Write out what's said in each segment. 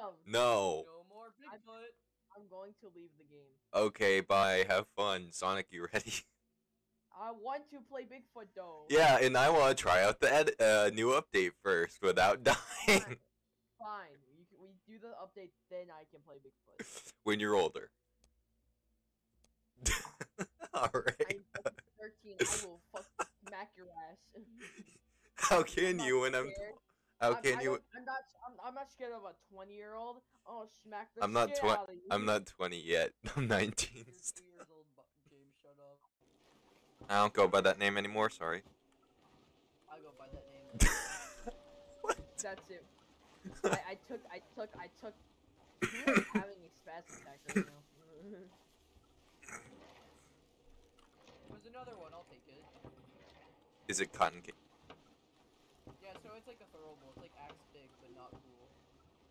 am. No. No more Bigfoot. I'm going to leave the game. Okay, bye. Have fun. Sonic, you ready? I want to play Bigfoot though. yeah, and I want to try out the ed- uh, new update first without dying. Fine. Fine. You can, we do the update, then I can play Bigfoot. when you're older. All right. I'm Alright. 13. I will fuck smack your ass. How can you when I'm. scared. How I'm- can I you. don't- I'm not. I'm, I'm not scared of a 20 year old. Oh, smack the I'm not shit twen- out of you. I'm not 20 yet. I'm 19. Years old, James, shut up. I don't go by that name anymore, sorry. I go by that name. what? That's it. I, I took. I took. I took. Having a spasm attack right now? There's another one. I'll take it. Is it cotton candy? Yeah, so it's like a throwable. It's like axe pick, but not cool.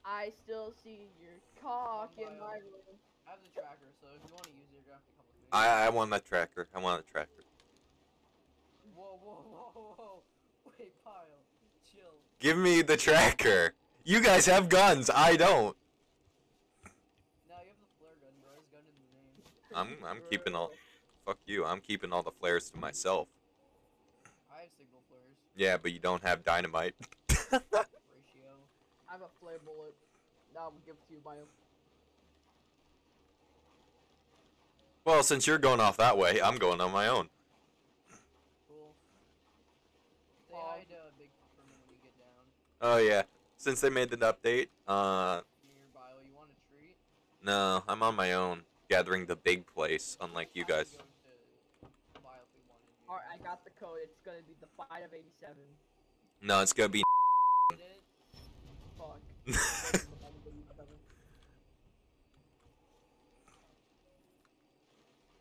I still see your cock in my room. I have the tracker, so if you want to use it, you're gonna have to come with me. I, I want that tracker. I want a tracker. Whoa, whoa, whoa, whoa! Wait, pile, chill. Give me the tracker. You guys have guns. I don't. Now you have the flare gun, bro. It's gun in the name. I'm I'm keeping all. Fuck you. I'm keeping all the flares to myself. I have signal flares. Yeah, but you don't have dynamite. Ratio. I have a flare bullet. Now I'm give it to you, Bio. well, since you're going off that way, I'm going on my own. Cool. Say hi to Big for when you get down. Oh yeah. Since they made the update, uh, Near bio, you want a treat? no, I'm on my own, gathering the big place. Unlike you I would guys. go to bio if we wanted you. Alright, I got the code. It's gonna be the fight of 87. No, it's gonna be. Get it? Fuck.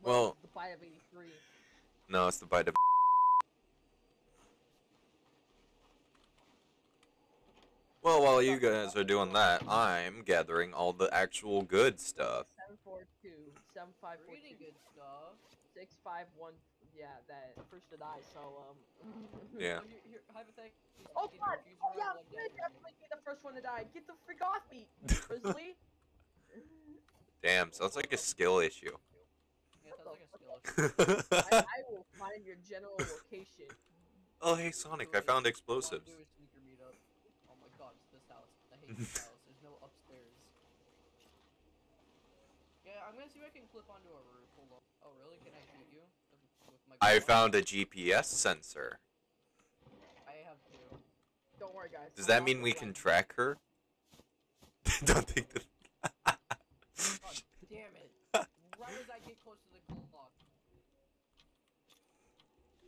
Well- the fight of 83. no, it's the bite of. Well, while you guys are doing that, I'm gathering all the actual good stuff. 742, Reading 7542, good stuff. 651. Yeah, that first to die, so, um. Yeah. Oh, here, here, hypothetically Oh, speaking, God! Oh, yeah! one You're down, definitely be the first one to die! Get the frick off me! Grizzly! Damn, sounds like a skill issue. Yeah, sounds like a skill. I, I will find your general location. oh, hey Sonic, I found explosives. A sneaker. Oh my god, it's this house. I hate this house. There's no upstairs. Yeah, I'm gonna see if I can clip onto a roof. Hold on. Oh really? Can I shoot you? With, with my I found a GPS sensor. I have two. Don't worry, guys. Does I'm that mean we gun. can track her? Don't think that. God damn it! Right as I get close to the clock.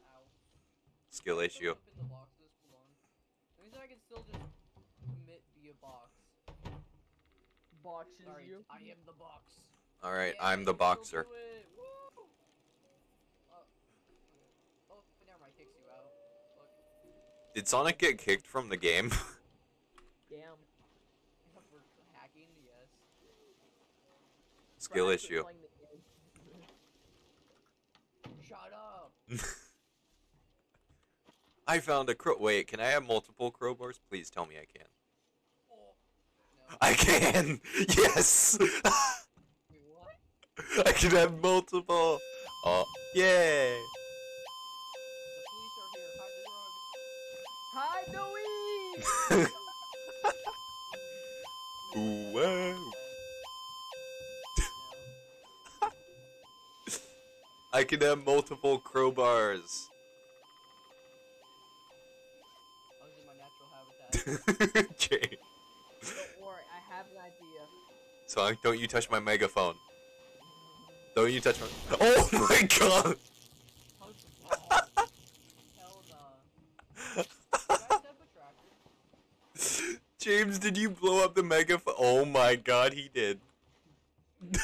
Ow. Skill I issue. In the box, this that means that I can still just commit via box. Boxes, Sorry, you? I am the box. All right, Yeah, I'm the you can boxer. still do it. Woo! Oh, okay. Oh, but never mind. Kicks you out. Look. Did Sonic get kicked from the game? Damn. For hacking, yes. Skill issue. playing the game. Shut up. I found a crow. Wait, can I have multiple crowbars? Please tell me I can. Oh. No. I can! Yes! Wait, what? I can have multiple! Oh, yay! The police are here. Hide the drugs. Weed! Ooh. I can have multiple crowbars. I was in my natural habitat. Jay. Don't worry, I have an idea. Sonic, don't you touch my megaphone. Don't you touch my. Oh my god! How's the ball? Hell nah. You guys have a tracker? James, did you blow up the megaphone? Oh my god, he did. Yeah.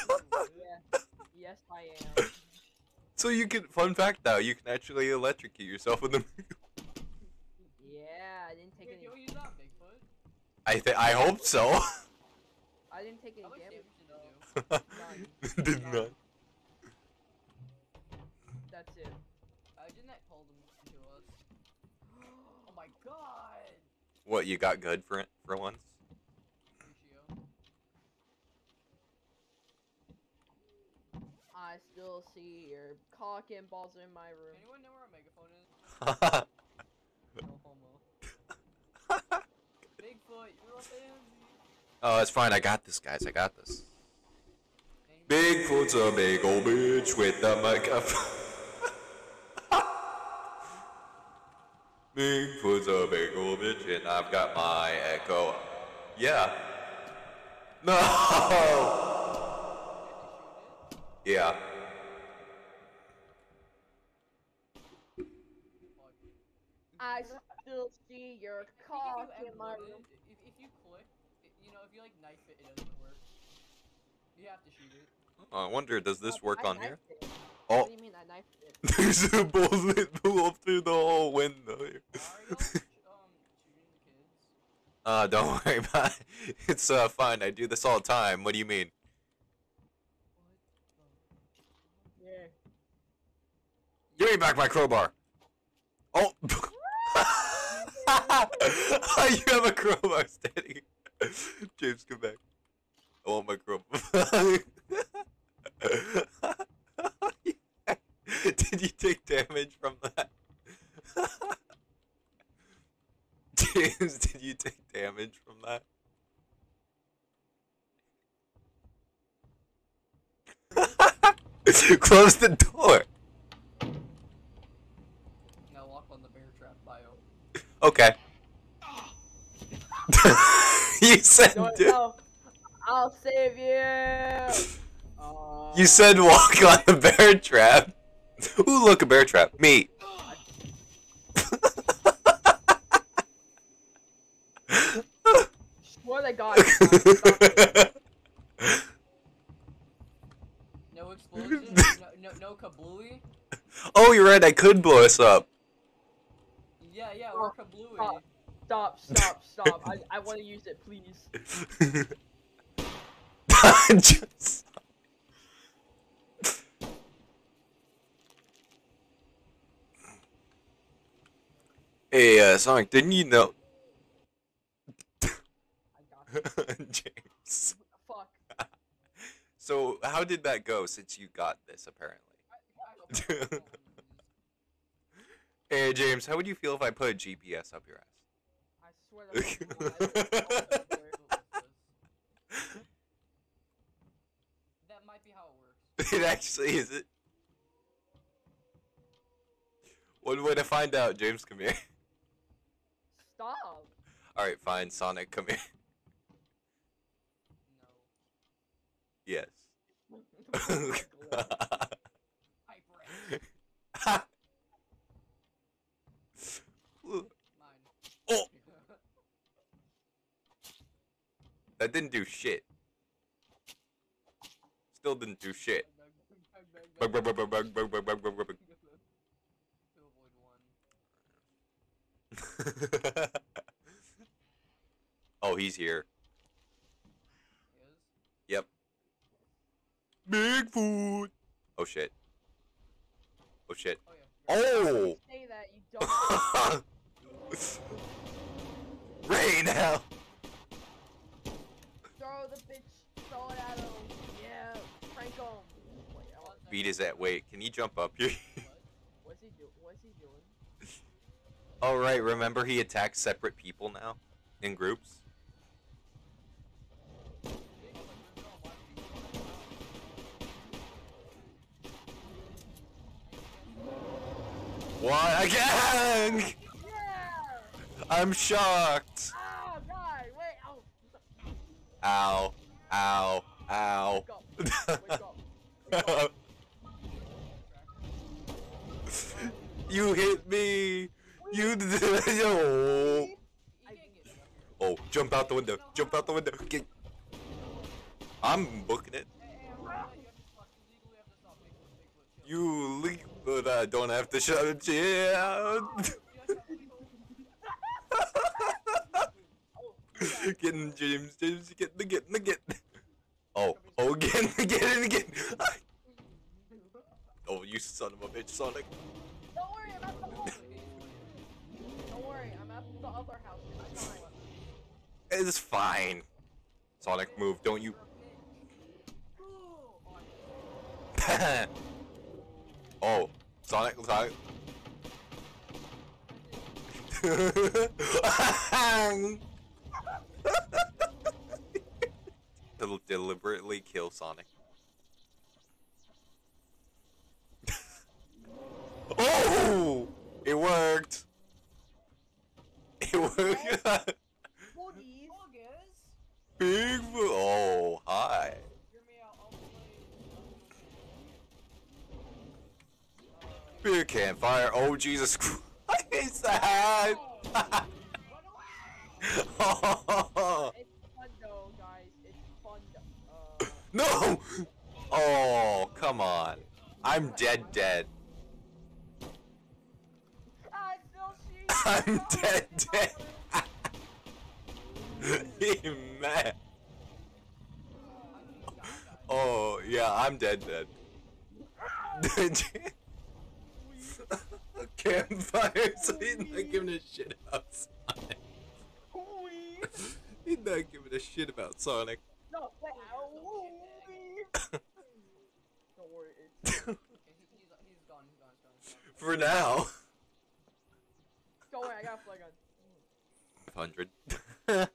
Yes, I am. so you can. Fun fact though, you can actually electrocute yourself with the. Yeah, I didn't take Wait, any. can we use that, Bigfoot? I th- I hope so. I didn't take any How much damage. damage did it do? did not. What you got good for it for once? I still see your cock and balls in my room. Anyone know where a megaphone is? no homo. Bigfoot, you're a fancy. Oh, it's fine. I got this, guys. I got this. Bigfoot's a big old bitch with a megaphone. Bigfoot's a big old bitch and I've got my echo. Yeah. No. Yeah. I still see your I think cock if you in my room. if, if you click, you know, if you like knife it, it doesn't work. You have to shoot it. Oh, I wonder, does this work I on here? it. Oh, What do you mean I knifed it? there's a bullet blew up through the whole window here. Are y'all sh- um shooting the kids? Uh, don't worry about it. It's uh fine. I do this all the time. What do you mean? What? Yeah. Give me back my crowbar. Oh. you have a crowbar standing. James, come back. I want my crowbar. Did you take damage from that? James, did you take damage from that? Close the door. Now lock on the bear trap bio. Okay. you said No, do- no. I'll save you. Uh, you said walk on the bear trap. Ooh, look a bear trap. Me. Swear to God. stop. No explosion. no, no, no kablooey. oh, you're right. I could blow us up. Yeah, yeah, or kablooey. stop. Stop, stop, stop. I, I want to use it, please. Just- Hey, uh, Sonic, didn't you know? I got you. James. Fuck. So, how did that go since you got this, apparently? I- I don't know. Hey, James, how would you feel if I put a GPS up your ass? I swear to God. I don't know that might be how it actually is it. One way to find out, James, come here. Stop. Alright, fine, Sonic, come here. No. Yes. up here? What's he do? What's he doing? All right. Remember he attacks separate people now, in groups. What again? Yeah. I'm shocked. Ah, die. Wait. Oh. Ow. Ow. Ow. Wake up. Wake up. Wake up. you hit me. You did oh. oh, jump out the window. Jump out the window. Get I'm booking it. You leak, but I don't have to shut it down. getting James, James, getting the, getting the, getting. Oh, oh, getting the, getting the, getting you son of a bitch, Sonic. Don't worry. I'm at the home. Don't worry. I'm at the other house. It's fine. It's fine. Sonic, move, don't you? oh, Sonic, Sonic. Del- deliberately kill Sonic. Oh! It worked! It worked! Boogies. Big Oh, hi. hear me out. I'll play. Beer campfire. Oh, Jesus Christ! That! run away! oh, It's fun though, guys. It's fun. Uh, no! Oh, come on. I'm dead, dead. I'm dead, dead. he mad. Oh, yeah, I'm dead, dead. Campfire, so he's not giving a shit about Sonic. he's not giving a shit about Sonic. No, wait. Don't worry. It's, Okay, he, he's, he's gone, he's gone, he's gone, he's gone. For now. don't worry. I got a flare gun. 500.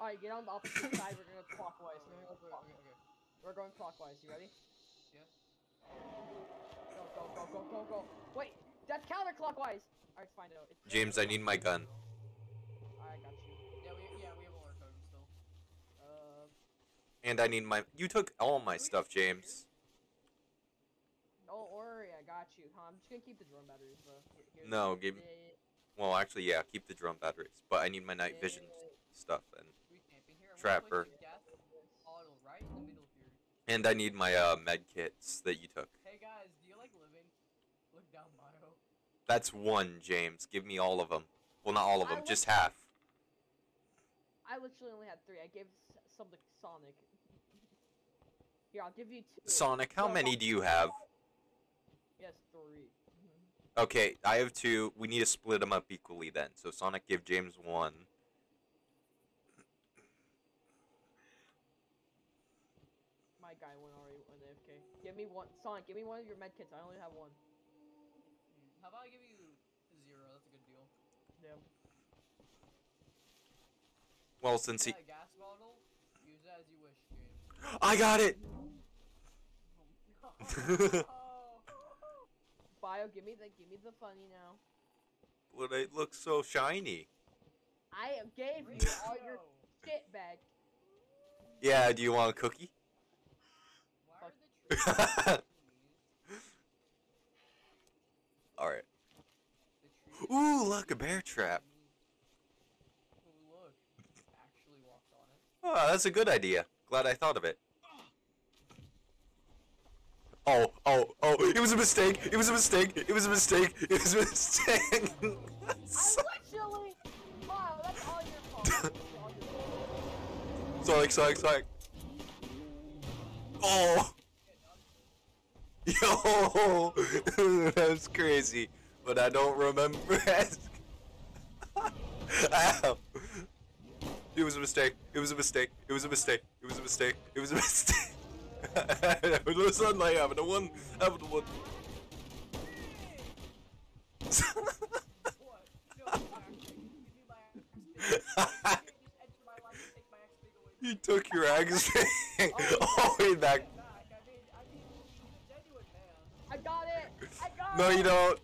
Alright, get on the opposite side. We're gonna go clockwise. We're, gonna go Okay, clock- okay, okay. We're going clockwise. You ready? Yes. Go, go, go, go, go, go. Wait, that's counterclockwise. Alright, fine. No, it's James, I need my gun. I got you. Yeah, we, yeah, we have all our codes still. Uh, And I need my. You took all my stuff, James. don't worry. I got you. Huh, I'm just gonna keep the drone batteries, bro. Here- here's No, the- give me- the- Well, actually, yeah, keep the drone batteries. But I need my night vision stuff. And We camping here. I'm gonna Trapper. place the gas bottle right in the middle here. and I need my uh, med kits that you took. Hey guys, do you like living? Look down Mayo. That's one, James. Give me all of them. Well, not all of them, want- just half. I literally only had three. I gave s- some to Sonic. Here, I'll give you two. Sonic, how No, many do you have? Yes, three. Okay, I have two. We need to split them up equally then. So Sonic, give James one. My guy went already went AFK. Give me one, Sonic. Give me one of your med kits. I only have one. How about I give you zero? That's a good deal. Yeah. Well, since he, gas bottle. Use it as you wish, James. I got it. oh. Bio, give me the give me the funny now. Well, it looks so shiny. I gave you all your oh. shit back. Yeah. Do you want a cookie? Why are the trees? All right. Ooh, look, a bear trap. Oh, look. Actually walked on it. Oh, that's a good idea. Glad I thought of it. Oh, oh, oh, it was a mistake. It was a mistake. It was a mistake. It was a mistake. I literally. Wow, that's all your fault. That's all your fault. Sonic, Sonic, Sonic. Oh. Yo, that's crazy. But I don't remember. Ow. It was a mistake. It was a mistake. It was a mistake. It was a mistake. It was a mistake. No sunlight having a one. Having a one. What? No, my axe pick. Give me my axe pick. You can't just enter my life and take my axe pick away. you took your axe. oh, wait, that. Back. I mean, I a genuine man. I got it. I got No, it. you don't.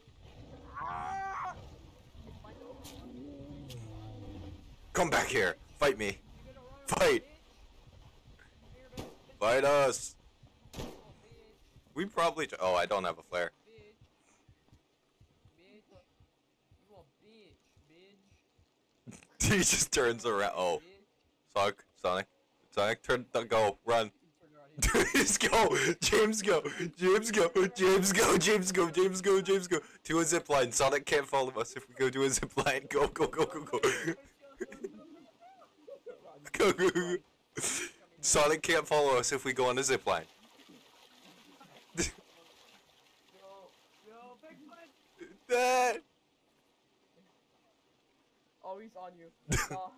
Ah! It's my go. Come back here. Fight me. You gonna run Fight. Bitch. Here, bitch. Bitch. Fight us. We probably. Oh, I don't have a flare. He just turns around. Oh, Sonic, Sonic, Sonic, turn, go, run. Just go, James, go, James, go, James, go, James, go, James, go, James, go. To a zip line. Sonic can't follow us if we go to a zip line. Go, go, go, go, go. Go, go, go. Sonic can't follow us if we go on a zip line. Yo, yo, big foot. That. Oh, he's on you. Oh.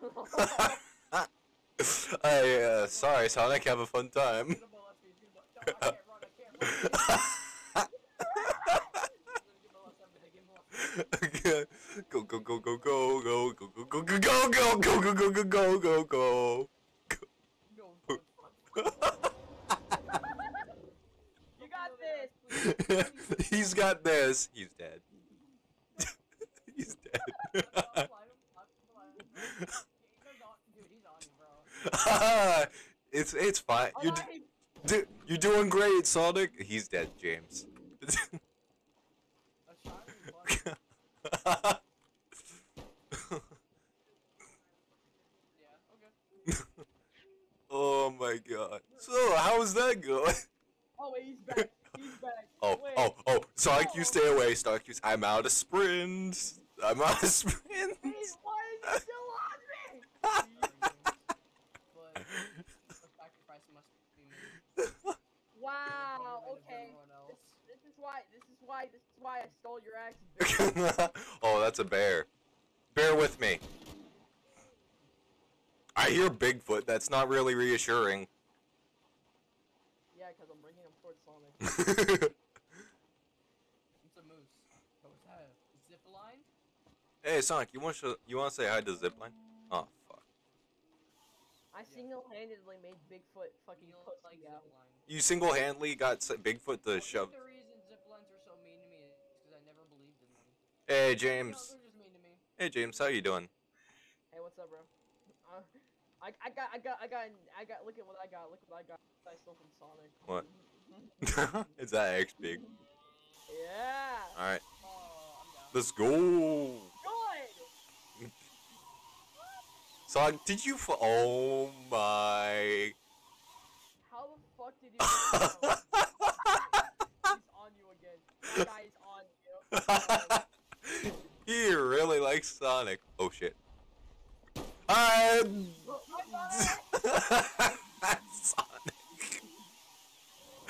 I, uh, sorry, Sonic, have a fun time. Get a ball, let's go, get a ball. I can't run, I can't run. Give me less empathy, give me less- go go go go go go go go go go go go go go go go go go. Go, go, fuck you got this. He's got this. He's dead. He's dead. it's it's fine. You're, you're doing great, Sonic. He's dead, James. So how's that going? Oh wait, he's back. He's back. Oh wait. oh oh. Sonic, you oh. stay away. Sonic, you. I'm out of sprints. I'm out of sprints. Wait, why is he still on me? But the sacrifice must be made. Wow. Get rid of Okay. This, this is why. This is why. This is why I stole your axe. oh, that's a bear. Bear with me. I hear Bigfoot. That's not really reassuring. Yeah, because I'm bringing him towards Sonic. It's a moose. What was that? Zip line? hey, Sonic, you want to you want to say hi to Zipline? Oh fuck. I single-handedly made Bigfoot fucking Feels pussy like out. line. You single-handedly got Bigfoot to I shove. think the reason zip lines are so mean to me is because I never believed in them. Hey, No, James. they're just mean to me. Hey, James. How you doing? Hey, what's up, bro? Uh, I, I got, I got, I got, I got. Look at what I got. Look at what I got. I stole from Sonic. What? Is that axe pick? Yeah. All right, Oh, let's go. Good. Sonic, did you? Oh my. How the fuck did you? He's on you again. That guy is on you. he really likes Sonic. Oh shit. Uh, Sonic.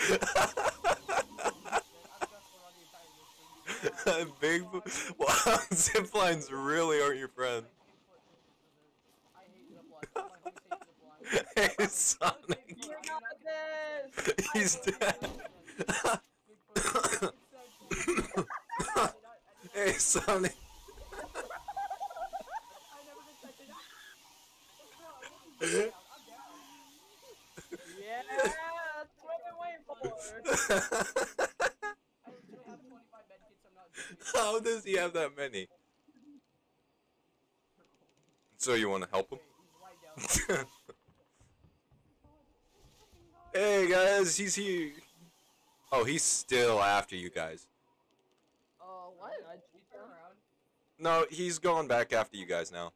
Big, Wow, ziplines really aren't your friend. hey, Sonic. He's dead. hey, Sonic. yeah. How does he have that many? So you want to help him? hey guys, he's here. Oh, he's still after you guys. Uh, what? I No, he's going back after you guys now.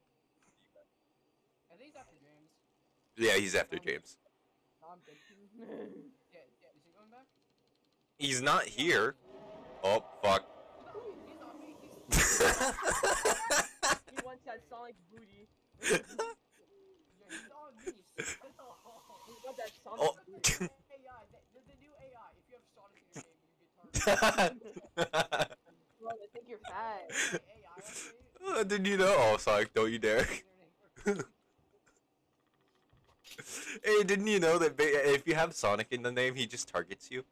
Yeah, he's after James. I'm good. He's not here. Oh, fuck. he once had Sonic booty. oh. oh, did you know? Oh, Sonic, don't you dare. hey, didn't you know that if you have Sonic in the name, he just targets you?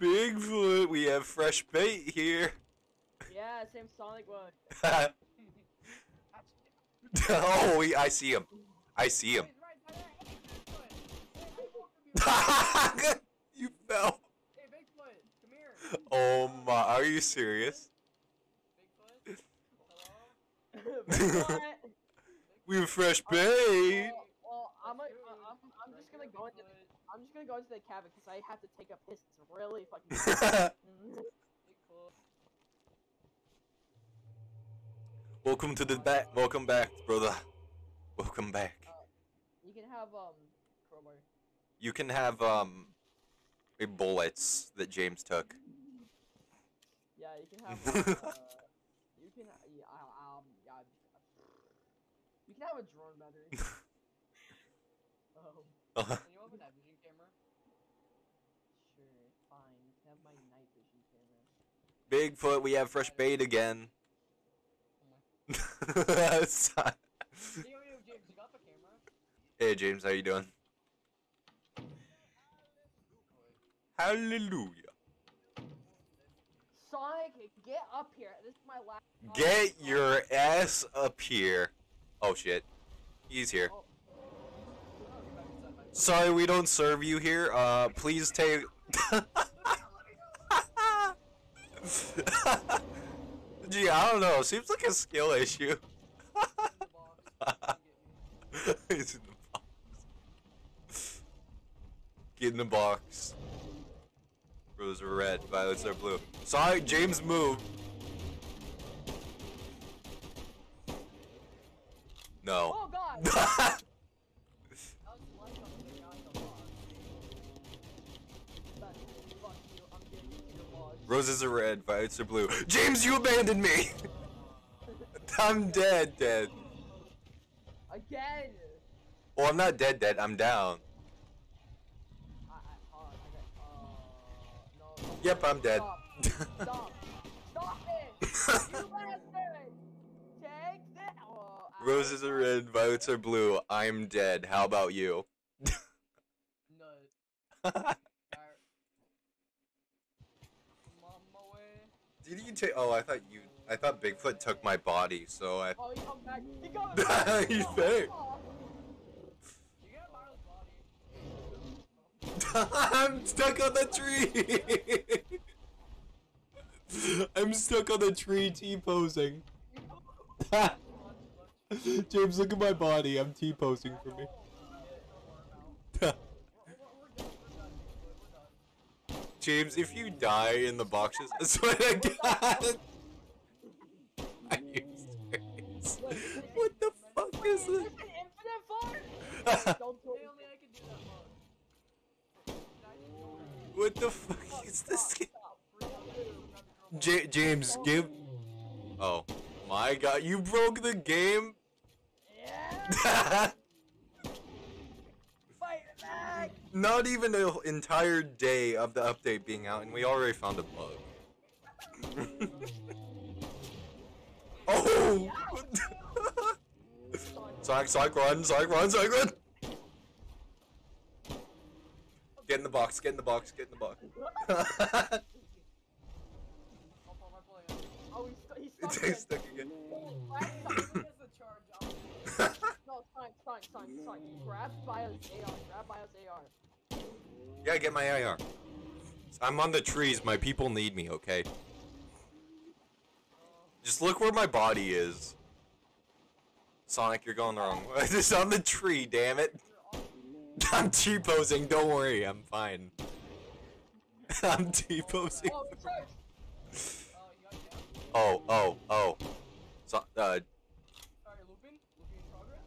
Bigfoot, we have fresh bait here. Yeah, same Sonic one. oh, we, I see him. I see him. You fell. Hey, Bigfoot, come here. Oh my, are you serious? Bigfoot. We have fresh bait. Well, I'm, a, I'm, I'm just gonna go into the, I'm just gonna go into the cabin because I have to take a piss. It's really fucking. Welcome to the back. Welcome back, brother. Welcome back. you can have um crowbar. You can have um a bullets that James took. Yeah, you can have. Uh, you can. Yeah, um, yeah. You can have a drone battery. Can you vision camera? sure, fine. Have my night vision camera. Bigfoot, we have fresh bait again. My. Yo, yo, James, you got the camera? hey, Hey James, how you doing? Hallelujah. Sonic, get up here. This is my last. Get your ass up here. Oh shit. He's here. Oh, Sorry we don't serve you here. Uh please take Gee, I don't know. Seems like a skill issue. He's in the box. Get in the box. Roses are red, violets are blue. Sorry, James moved. No. oh god. But, fuck you, I'm getting into your lodge. Roses are red, violets are blue. James, you abandoned me! I'm dead, dead. Again. Well, I'm not dead, dead. I'm down. I, I, hold I uh, no. no. Yep, I'm dead. Stop. Stop. Stop it. you bastard. Take this. Oh, Roses are red, violets are blue. I'm dead. How about you? Nut. Alright. I'm on my way. Did you take? Oh, I thought you. I thought Bigfoot took my body, so I. Oh, he come back. He back. He's back. You gotta borrow his body. I'm stuck on the tree. I'm stuck on the tree, T posing. James, look at my body. I'm T posing for me. James, if you die in the boxes, I swear to God. Are you serious? What the fuck is Is this infinite fart? this? Don't do Hey, it. only I can do that mod. Did I just go around? what the fuck is this? Stop. J- James, give. Oh my God! You broke the game. Yeah. Fight it back. Not even an entire day of the update being out, and we already found a bug. oh! Sonic, Sonic, run! Sonic, run! Sonic, run! Get in the box! Get in the box! Get in the box! I'll put my play on. Oh, he's, stu- he's stuck. again. stuck again. Last time. Who gets the charge? I'll- No, it's fine, it's fine, it's fine, it's fine. Grab Bio's AR, grab Bio's AR. Yeah, get my IR. I'm on the trees. My people need me. Okay. Just look where my body is. Sonic, you're going the wrong way. It's on the tree, damn it. I'm T-posing, don't worry, I'm fine. I'm T-posing. Oh. Oh, you got it down? Oh, oh. So, uh, Sorry, looping? Looping in progress?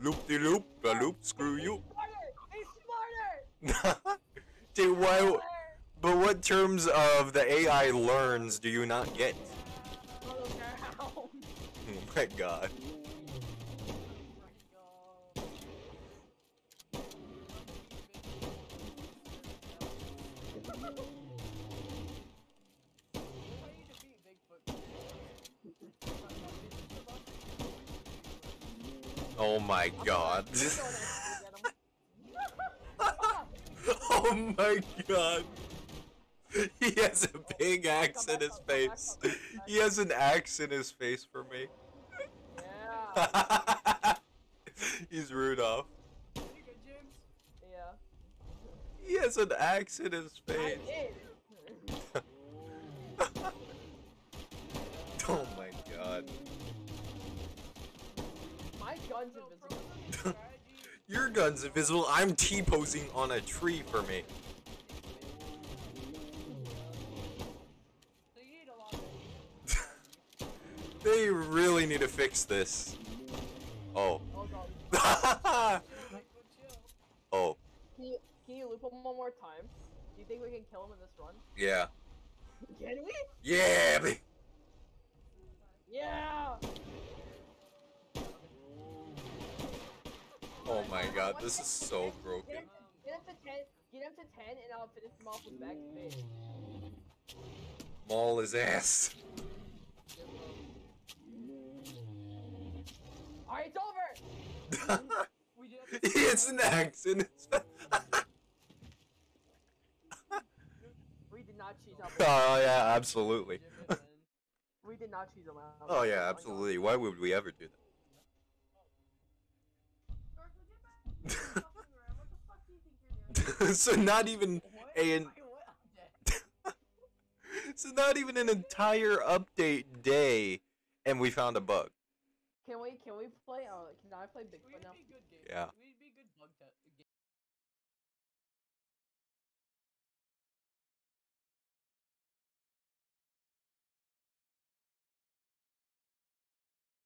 loop de loop, a loop, screw you. He's smarter! He's smarter! Dude, why, but what terms of the AI learns do you not get? Oh. My god. Oh my god. oh my god. He has a big axe in his face. He has an axe in his face for me. Yeah, He's Rudolph. You good, James? yeah. He has an axe in his face. Gun's invisible. I'm T-posing on a tree for me. so you need a lot of They really need to fix this. Oh. Oh, God. Like, but chill. Oh. Can you, can you loop him one more time? Do you think we can kill him in this run? Yeah. Can we? Yeah! Oh my god, this is so Get broken. get up to 10, get up to 10 and I'll finish him off with back space. Maul his ass. Alright, it's over! It's in his We did not cheese out. Oh, yeah, absolutely. we did not cheese them out. Oh yeah, absolutely. Why would we ever do that? so not even What? a Wait, what? I'm dead. so not even an entire update day, and we found a bug. Can we can we play? Uh, can I play Bigfoot now? good game. Yeah. We